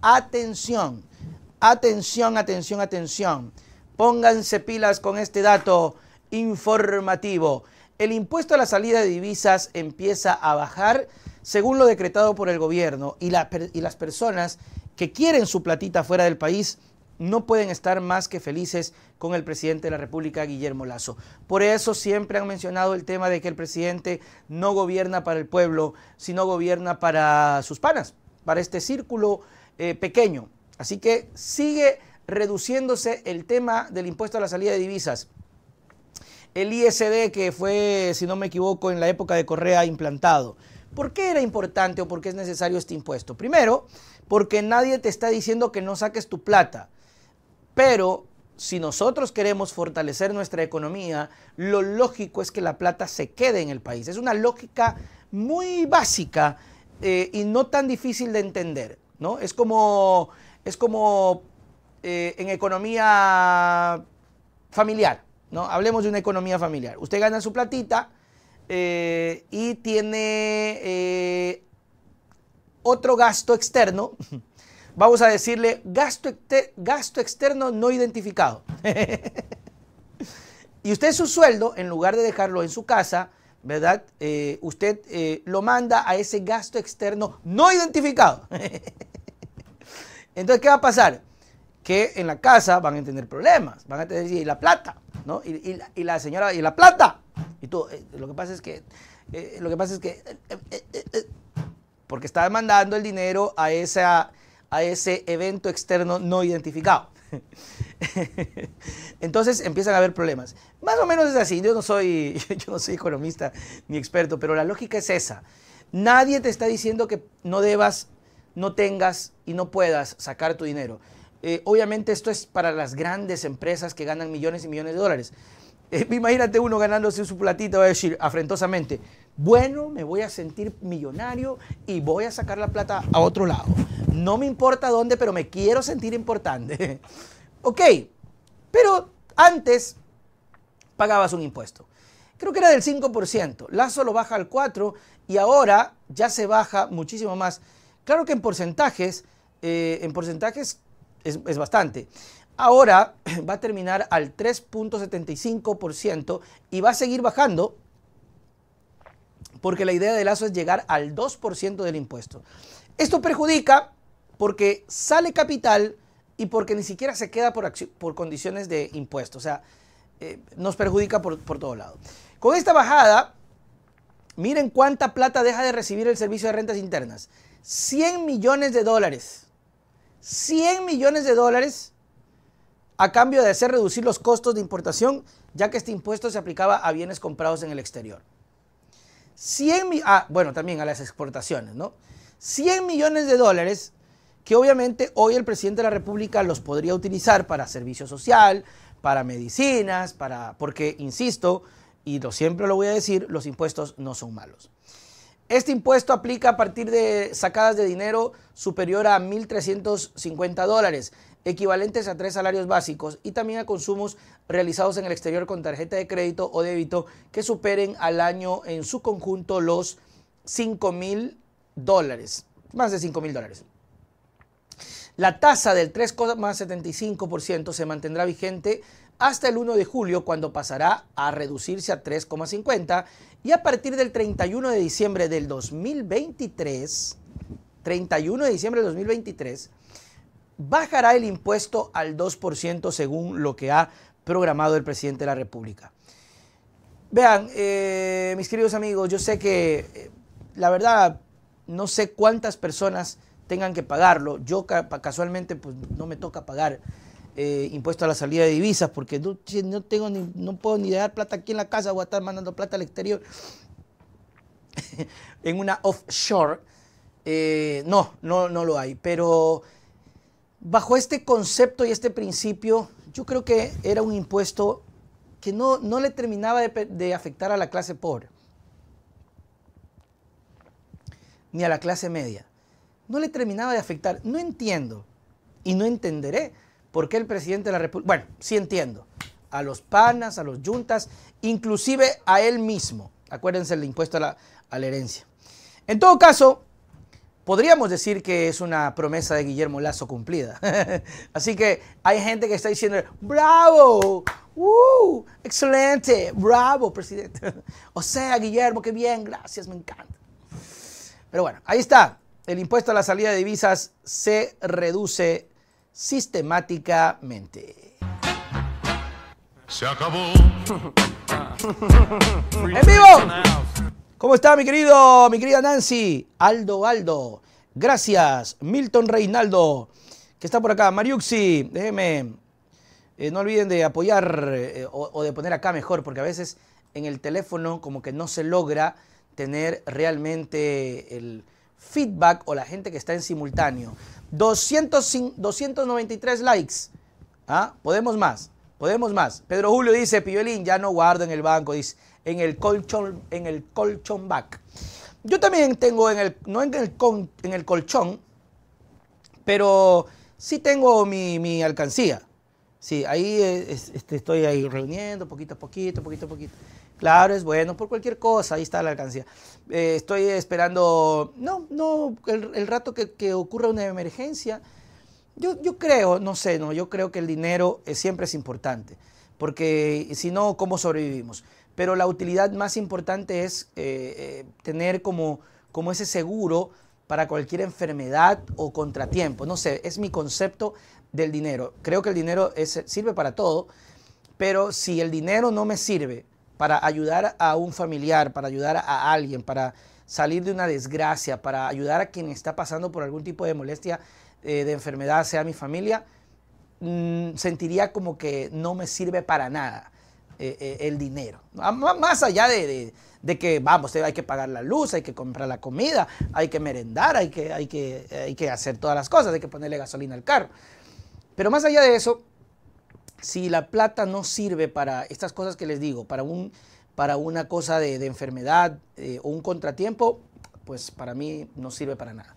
Atención, atención, atención, atención. Pónganse pilas con este dato informativo. El impuesto a la salida de divisas empieza a bajar según lo decretado por el gobierno y, y las personas que quieren su platita fuera del país no pueden estar más que felices con el presidente de la República, Guillermo Lazo. Por eso siempre han mencionado el tema de que el presidente no gobierna para el pueblo, sino gobierna para sus panas, para este círculo eh, pequeño. Así que sigue reduciéndose el tema del impuesto a la salida de divisas. El ISD que fue, si no me equivoco, en la época de Correa implantado. ¿Por qué era importante o por qué es necesario este impuesto? Primero, porque nadie te está diciendo que no saques tu plata. Pero si nosotros queremos fortalecer nuestra economía, lo lógico es que la plata se quede en el país. Es una lógica muy básica eh, y no tan difícil de entender. ¿no? Es como, es como eh, en economía familiar. ¿no? Hablemos de una economía familiar. Usted gana su platita eh, y tiene otro gasto externo vamos a decirle gasto, gasto externo no identificado. y usted su sueldo, en lugar de dejarlo en su casa, ¿verdad? Eh, usted eh, lo manda a ese gasto externo no identificado. Entonces, ¿qué va a pasar? Que en la casa van a tener problemas, van a tener, y la plata, ¿no? Y, la, señora, y la plata. Y tú, eh, lo que pasa es que, lo que pasa es que, porque está mandando el dinero a a ese evento externo no identificado. Entonces empiezan a haber problemas. Más o menos es así. Yo no soy, yo no soy economista ni experto, pero la lógica es esa. Nadie te está diciendo que no debas, no tengas y no puedas sacar tu dinero. Eh, obviamente esto es para las grandes empresas que ganan millones y millones de dólares. Eh, imagínate uno ganándose su platito, va decir afrentosamente, bueno, me voy a sentir millonario y voy a sacar la plata a otro lado. No me importa dónde, pero me quiero sentir importante. Ok, pero antes pagabas un impuesto. Creo que era del 5%. Lazo lo baja al 4% y ahora ya se baja muchísimo más. Claro que en porcentajes, eh, en porcentajes es, es bastante. Ahora va a terminar al 3.75% y va a seguir bajando porque la idea de Lazo es llegar al 2% del impuesto. Esto perjudica porque sale capital y porque ni siquiera se queda por, por condiciones de impuesto. O sea, eh, nos perjudica por, por todo lado. Con esta bajada, miren cuánta plata deja de recibir el servicio de rentas internas. 100 millones de dólares. 100 millones de dólares a cambio de hacer reducir los costos de importación, ya que este impuesto se aplicaba a bienes comprados en el exterior. 100 ah, bueno, también a las exportaciones, ¿no? 100 millones de dólares que obviamente hoy el presidente de la República los podría utilizar para servicio social, para medicinas, para porque insisto, y lo siempre lo voy a decir, los impuestos no son malos. Este impuesto aplica a partir de sacadas de dinero superior a 1.350 dólares, equivalentes a tres salarios básicos, y también a consumos realizados en el exterior con tarjeta de crédito o débito que superen al año en su conjunto los 5.000 dólares, más de 5.000 dólares. La tasa del 3,75% se mantendrá vigente hasta el 1 de julio, cuando pasará a reducirse a 3,50 y a partir del 31 de diciembre del 2023, 31 de diciembre del 2023, bajará el impuesto al 2% según lo que ha programado el presidente de la República. Vean, eh, mis queridos amigos, yo sé que eh, la verdad no sé cuántas personas tengan que pagarlo. Yo casualmente pues no me toca pagar eh, impuesto a la salida de divisas porque no, tengo ni, no puedo ni dar plata aquí en la casa, voy a estar mandando plata al exterior en una offshore. Eh, no, no, no lo hay. Pero bajo este concepto y este principio, yo creo que era un impuesto que no, no le terminaba de afectar a la clase pobre, ni a la clase media no le terminaba de afectar. No entiendo y no entenderé por qué el presidente de la República, bueno, sí entiendo, a los panas, a los yuntas, inclusive a él mismo. Acuérdense el impuesto a la, herencia. En todo caso, podríamos decir que es una promesa de Guillermo Lazo cumplida. Así que hay gente que está diciendo, bravo, uh, excelente, bravo, presidente. o sea, Guillermo, qué bien, gracias, me encanta. Pero bueno, ahí está. El impuesto a la salida de divisas se reduce sistemáticamente. Se acabó. ¡En vivo! ¿Cómo está mi querido, mi querida Nancy? Aldo Aldo. Gracias. Milton Reinaldo, que está por acá. Mariuxi, déjeme. eh, no olviden de apoyar eh, o, o de poner acá mejor, porque a veces en el teléfono como que no se logra tener realmente el feedback o la gente que está en simultáneo. 200, 293 likes. ¿Ah? Podemos más, podemos más. Pedro Julio dice, Piyolín, ya no guardo en el banco, dice, en el colchón, en el colchón back. Yo también tengo en el, no en el, con- en el colchón, pero sí tengo mi, mi alcancía. Sí, ahí es- este, estoy ahí reuniendo poquito a poquito, poquito a poquito. Claro, es bueno, por cualquier cosa, ahí está la alcancía. Eh, estoy esperando, no, no, el, rato que, ocurra una emergencia. Yo, creo, no sé, no, yo creo que el dinero siempre es importante, porque si no, ¿cómo sobrevivimos? Pero la utilidad más importante es eh, eh, tener como, como ese seguro para cualquier enfermedad o contratiempo. No sé, es mi concepto del dinero. Creo que el dinero sirve para todo, pero si el dinero no me sirve para ayudar a un familiar, para ayudar a alguien, para salir de una desgracia, para ayudar a quien está pasando por algún tipo de molestia, eh, de enfermedad, sea mi familia, mm, sentiría como que no me sirve para nada eh, eh, el dinero. Má- Más allá de, de- de que, vamos, hay que pagar la luz, hay que comprar la comida, hay que merendar, hay que, hay que, hay que hacer todas las cosas, hay que ponerle gasolina al carro. Pero más allá de eso, si la plata no sirve para estas cosas que les digo, para, un, para una cosa de, enfermedad eh, o un contratiempo, pues para mí no sirve para nada.